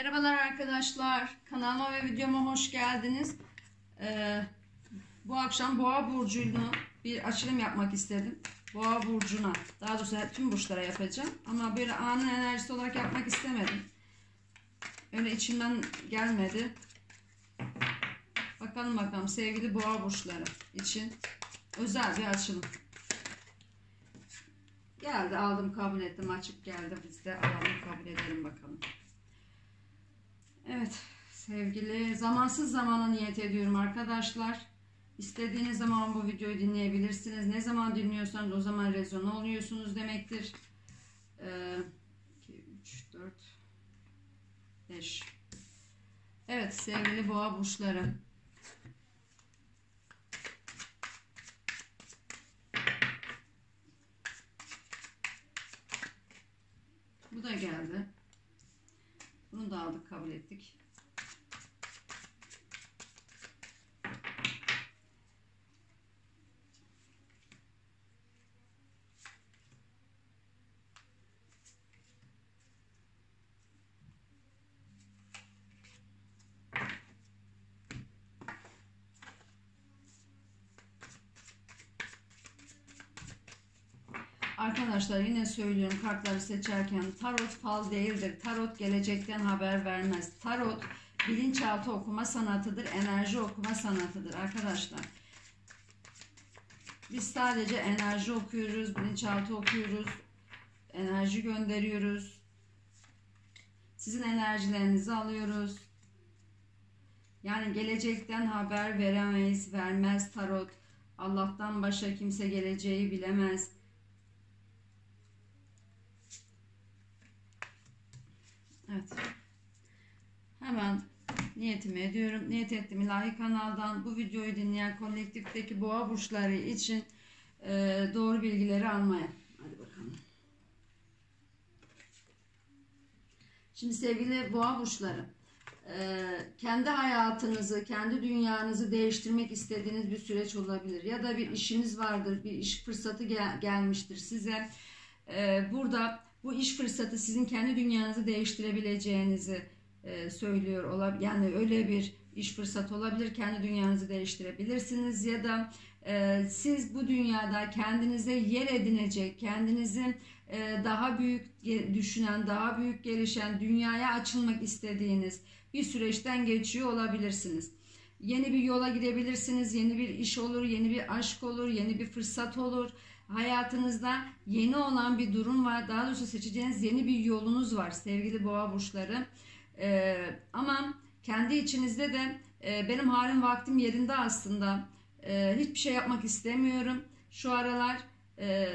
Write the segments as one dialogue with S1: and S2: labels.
S1: Merhabalar arkadaşlar. Kanalıma ve videoma hoş geldiniz. Ee, bu akşam Boğa burcunu bir açılım yapmak istedim. Boğa burcuna, daha doğrusu tüm burçlara yapacağım. Ama böyle anın enerjisi olarak yapmak istemedim. Öyle içimden gelmedi. Bakalım bakalım sevgili Boğa burçları için özel bir açılım. Geldi aldım kabul ettim açık geldi biz de alalım kabul edelim bakalım. Evet sevgili zamansız zamana niyet ediyorum arkadaşlar. İstediğiniz zaman bu videoyu dinleyebilirsiniz. Ne zaman dinliyorsanız o zaman rezone oluyorsunuz demektir. Ee, 2, 3, 4, 5. Evet sevgili boğa burçları. Bu da geldi. Bunu da aldık kabul ettik. Arkadaşlar yine söylüyorum kartları seçerken tarot fal değildir. Tarot gelecekten haber vermez. Tarot bilinçaltı okuma sanatıdır. Enerji okuma sanatıdır arkadaşlar. Biz sadece enerji okuyoruz, bilinçaltı okuyoruz, enerji gönderiyoruz. Sizin enerjilerinizi alıyoruz. Yani gelecekten haber veremeyiz, vermez tarot. Allah'tan başka kimse geleceği bilemez. Evet. Hemen niyetimi ediyorum. Niyet ettim ilahi kanaldan bu videoyu dinleyen kolektifteki boğa burçları için e, doğru bilgileri almaya. Hadi bakalım. Şimdi sevgili boğa burçları e, kendi hayatınızı, kendi dünyanızı değiştirmek istediğiniz bir süreç olabilir. Ya da bir işiniz vardır, bir iş fırsatı gel gelmiştir size. E, burada bu iş fırsatı sizin kendi dünyanızı değiştirebileceğinizi e, söylüyor olabilir. Yani öyle bir iş fırsatı olabilir. Kendi dünyanızı değiştirebilirsiniz ya da e, siz bu dünyada kendinize yer edinecek, kendinizi e, daha büyük düşünen, daha büyük gelişen, dünyaya açılmak istediğiniz bir süreçten geçiyor olabilirsiniz. Yeni bir yola gidebilirsiniz, yeni bir iş olur, yeni bir aşk olur, yeni bir fırsat olur hayatınızda yeni olan bir durum var. Daha doğrusu seçeceğiniz yeni bir yolunuz var sevgili boğa burçları. Ee, ama kendi içinizde de e, benim halim vaktim yerinde aslında. E, hiçbir şey yapmak istemiyorum. Şu aralar e,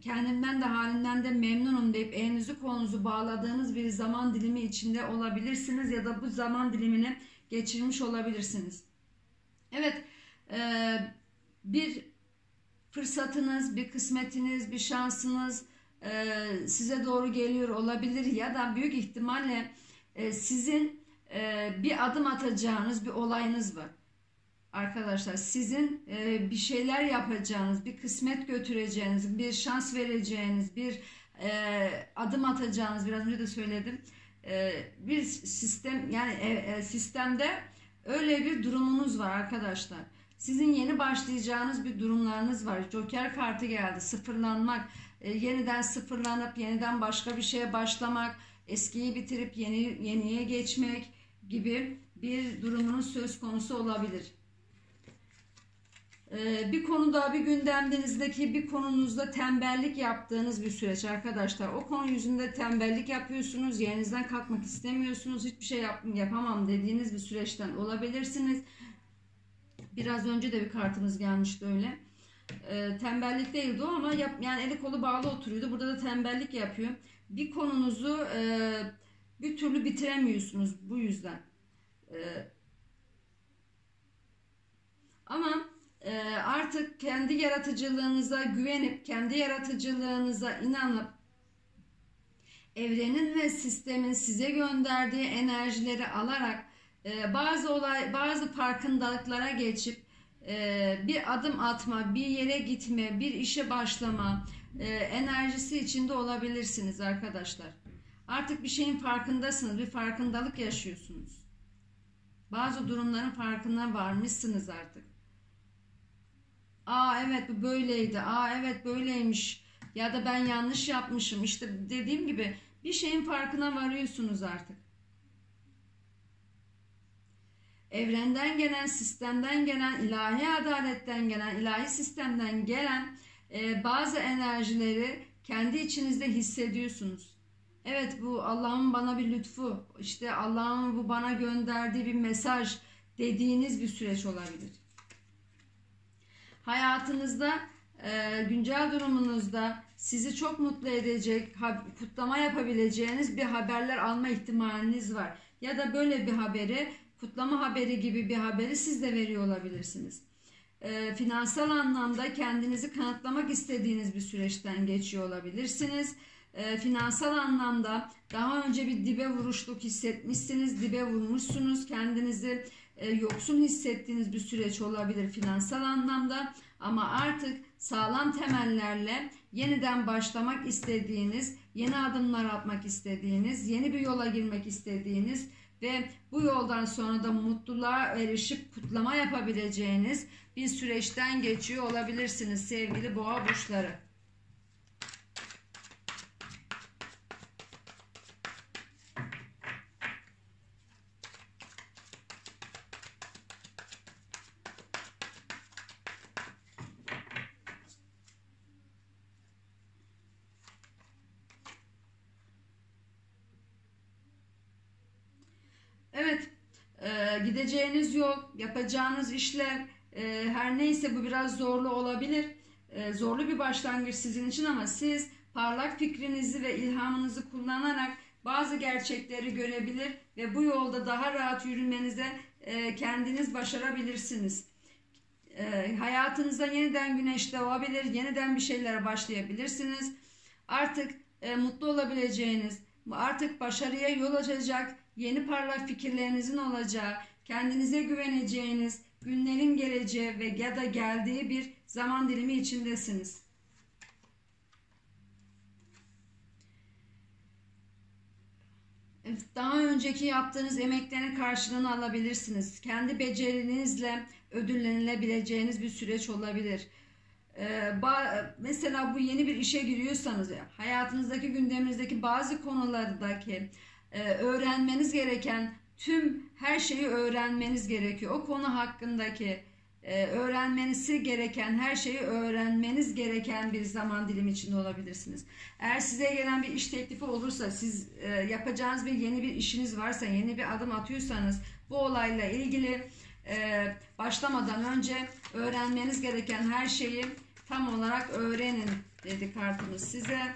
S1: kendimden de halimden de memnunum deyip elinizi kolunuzu bağladığınız bir zaman dilimi içinde olabilirsiniz ya da bu zaman dilimini geçirmiş olabilirsiniz. Evet, e, bir fırsatınız, bir kısmetiniz, bir şansınız e, size doğru geliyor olabilir ya da büyük ihtimalle e, sizin e, bir adım atacağınız bir olayınız var. Arkadaşlar sizin e, bir şeyler yapacağınız, bir kısmet götüreceğiniz, bir şans vereceğiniz, bir e, adım atacağınız biraz önce de söyledim. E, bir sistem yani e, e, sistemde öyle bir durumunuz var arkadaşlar. Sizin yeni başlayacağınız bir durumlarınız var. Joker kartı geldi. Sıfırlanmak, e, yeniden sıfırlanıp yeniden başka bir şeye başlamak, eskiyi bitirip yeni yeniye geçmek gibi bir durumunuz söz konusu olabilir. E, bir konuda bir gündeminizdeki bir konunuzda tembellik yaptığınız bir süreç arkadaşlar. O konu yüzünde tembellik yapıyorsunuz. Yerinizden kalkmak istemiyorsunuz. Hiçbir şey yap yapamam dediğiniz bir süreçten olabilirsiniz. Biraz önce de bir kartımız gelmişti öyle. E, tembellik değildi o ama yap, yani eli kolu bağlı oturuyordu. Burada da tembellik yapıyor. Bir konunuzu e, bir türlü bitiremiyorsunuz bu yüzden. E, ama e, artık kendi yaratıcılığınıza güvenip, kendi yaratıcılığınıza inanıp evrenin ve sistemin size gönderdiği enerjileri alarak e, bazı olay, bazı farkındalıklara geçip e, bir adım atma, bir yere gitme, bir işe başlama e, enerjisi içinde olabilirsiniz arkadaşlar. Artık bir şeyin farkındasınız, bir farkındalık yaşıyorsunuz. Bazı durumların farkına varmışsınız artık. Aa evet bu böyleydi. Aa evet böyleymiş. Ya da ben yanlış yapmışım. İşte dediğim gibi bir şeyin farkına varıyorsunuz artık. Evrenden gelen, sistemden gelen, ilahi adaletten gelen, ilahi sistemden gelen e, bazı enerjileri kendi içinizde hissediyorsunuz. Evet bu Allah'ın bana bir lütfu, işte Allah'ın bu bana gönderdiği bir mesaj dediğiniz bir süreç olabilir. Hayatınızda, e, güncel durumunuzda sizi çok mutlu edecek, kutlama yapabileceğiniz bir haberler alma ihtimaliniz var. Ya da böyle bir haberi, kutlama haberi gibi bir haberi siz de veriyor olabilirsiniz. E, finansal anlamda kendinizi kanıtlamak istediğiniz bir süreçten geçiyor olabilirsiniz. E, finansal anlamda daha önce bir dibe vuruşluk hissetmişsiniz, dibe vurmuşsunuz, kendinizi e, yoksun hissettiğiniz bir süreç olabilir finansal anlamda. Ama artık sağlam temellerle yeniden başlamak istediğiniz, yeni adımlar atmak istediğiniz, yeni bir yola girmek istediğiniz ve bu yoldan sonra da mutluluğa erişip kutlama yapabileceğiniz bir süreçten geçiyor olabilirsiniz sevgili boğa burçları. Evet, e, gideceğiniz yol, yapacağınız işler, e, her neyse bu biraz zorlu olabilir. E, zorlu bir başlangıç sizin için ama siz parlak fikrinizi ve ilhamınızı kullanarak bazı gerçekleri görebilir ve bu yolda daha rahat yürümenize e, kendiniz başarabilirsiniz. E, hayatınızda yeniden güneş doğabilir, yeniden bir şeyler başlayabilirsiniz. Artık e, mutlu olabileceğiniz, artık başarıya yol açacak yeni parlak fikirlerinizin olacağı, kendinize güveneceğiniz günlerin geleceği ve ya da geldiği bir zaman dilimi içindesiniz. Daha önceki yaptığınız emeklerin karşılığını alabilirsiniz. Kendi becerinizle ödüllenilebileceğiniz bir süreç olabilir. Ee, mesela bu yeni bir işe giriyorsanız hayatınızdaki gündeminizdeki bazı konulardaki e, öğrenmeniz gereken tüm her şeyi öğrenmeniz gerekiyor. O konu hakkındaki e, öğrenmenizi gereken her şeyi öğrenmeniz gereken bir zaman dilimi içinde olabilirsiniz. Eğer size gelen bir iş teklifi olursa, siz e, yapacağınız bir yeni bir işiniz varsa, yeni bir adım atıyorsanız bu olayla ilgili e, başlamadan önce öğrenmeniz gereken her şeyi tam olarak öğrenin dedi kartımız size.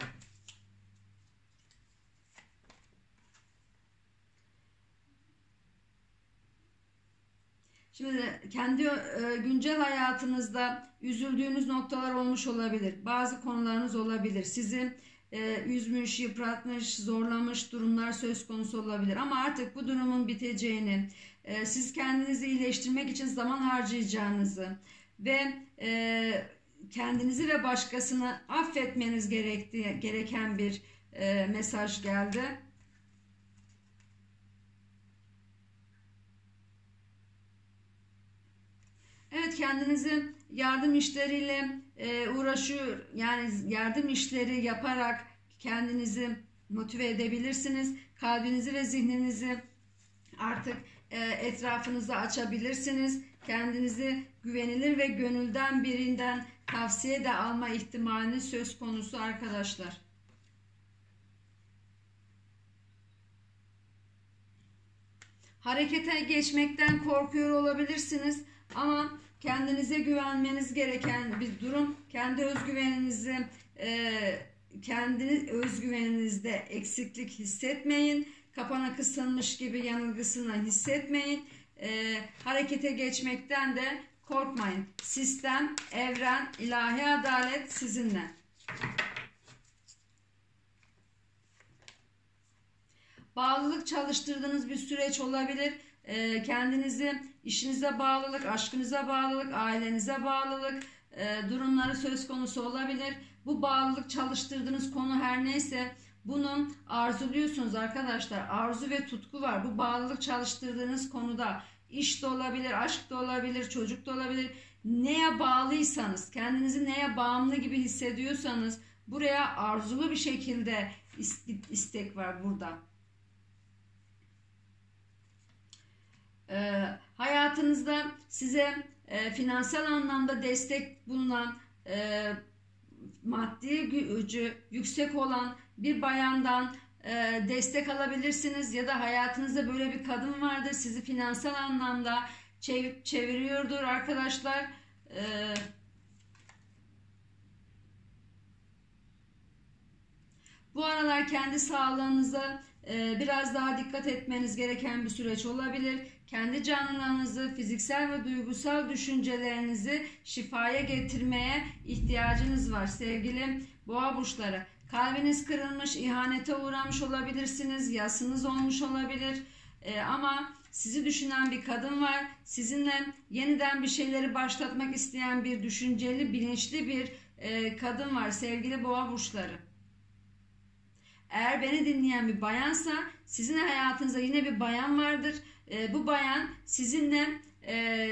S1: Şimdi kendi e, güncel hayatınızda üzüldüğünüz noktalar olmuş olabilir. Bazı konularınız olabilir. Sizi e, üzmüş, yıpratmış, zorlamış durumlar söz konusu olabilir. Ama artık bu durumun biteceğini, e, siz kendinizi iyileştirmek için zaman harcayacağınızı ve e, kendinizi ve başkasını affetmeniz gerektiği, gereken bir mesaj geldi. Evet kendinizi yardım işleriyle e, uğraşıyor yani yardım işleri yaparak kendinizi motive edebilirsiniz. Kalbinizi ve zihninizi artık e, etrafınıza açabilirsiniz. Kendinizi güvenilir ve gönülden birinden tavsiye de alma ihtimali söz konusu arkadaşlar. Harekete geçmekten korkuyor olabilirsiniz ama kendinize güvenmeniz gereken bir durum. Kendi özgüveninizi e, kendi özgüveninizde eksiklik hissetmeyin. Kapana kısılmış gibi yanılgısını hissetmeyin. E, harekete geçmekten de korkmayın. Sistem, evren, ilahi adalet sizinle. Bağlılık çalıştırdığınız bir süreç olabilir. E, kendinizi işinize bağlılık, aşkınıza bağlılık, ailenize bağlılık e, durumları söz konusu olabilir. Bu bağlılık çalıştırdığınız konu her neyse Bunun arzuluyorsunuz arkadaşlar. Arzu ve tutku var. Bu bağlılık çalıştırdığınız konuda iş de olabilir, aşk da olabilir, çocuk da olabilir. Neye bağlıysanız, kendinizi neye bağımlı gibi hissediyorsanız buraya arzulu bir şekilde istek var burada. Ee, hayatınızda size e, finansal anlamda destek bulunan, e, maddi gücü yüksek olan bir bayandan e, destek alabilirsiniz ya da hayatınızda böyle bir kadın vardır sizi finansal anlamda çev çeviriyordur arkadaşlar. E, bu aralar kendi sağlığınıza biraz daha dikkat etmeniz gereken bir süreç olabilir. Kendi canlılığınızı, fiziksel ve duygusal düşüncelerinizi şifaya getirmeye ihtiyacınız var sevgili boğa burçları. Kalbiniz kırılmış, ihanete uğramış olabilirsiniz, yasınız olmuş olabilir. Ee, ama sizi düşünen bir kadın var. Sizinle yeniden bir şeyleri başlatmak isteyen bir düşünceli, bilinçli bir e, kadın var sevgili boğa burçları. Eğer beni dinleyen bir bayansa sizin hayatınızda yine bir bayan vardır. E, bu bayan sizinle e,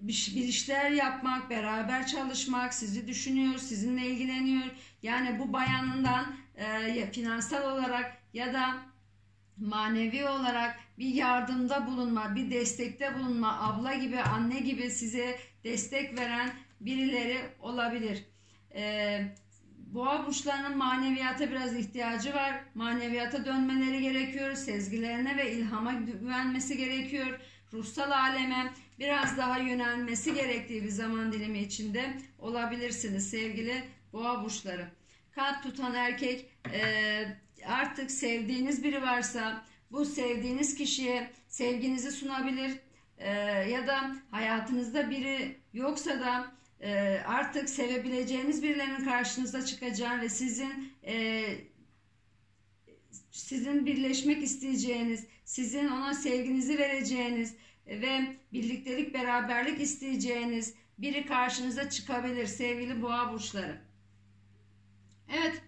S1: bir, bir işler yapmak, beraber çalışmak, sizi düşünüyor, sizinle ilgileniyor. Yani bu bayanından e, finansal olarak ya da manevi olarak bir yardımda bulunma, bir destekte bulunma, abla gibi, anne gibi size destek veren birileri olabilir. Ee, boğa burçlarının maneviyata biraz ihtiyacı var. Maneviyata dönmeleri gerekiyor. Sezgilerine ve ilhama güvenmesi gerekiyor. Ruhsal aleme biraz daha yönelmesi gerektiği bir zaman dilimi içinde olabilirsiniz sevgili boğa burçları. Kalp tutan erkek e, artık sevdiğiniz biri varsa bu sevdiğiniz kişiye sevginizi sunabilir e, ya da hayatınızda biri yoksa da e, artık sevebileceğiniz birilerinin karşınıza çıkacağı ve sizin e, sizin birleşmek isteyeceğiniz, sizin ona sevginizi vereceğiniz ve birliktelik, beraberlik isteyeceğiniz biri karşınıza çıkabilir sevgili boğa burçları. Evet.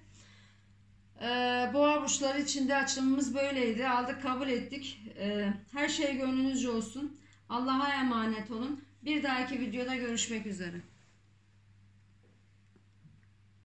S1: Ee, boğa burçları içinde açılımımız böyleydi. Aldık kabul ettik. Ee, her şey gönlünüzce olsun. Allah'a emanet olun. Bir dahaki videoda görüşmek üzere.